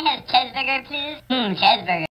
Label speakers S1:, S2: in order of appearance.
S1: I have cheeseburger, please? Hmm, cheeseburger.